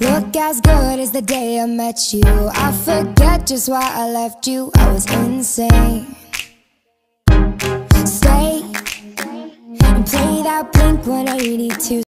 look as good as the day I met you. I forget just why I left you. I was insane. Stay and play that Blink 182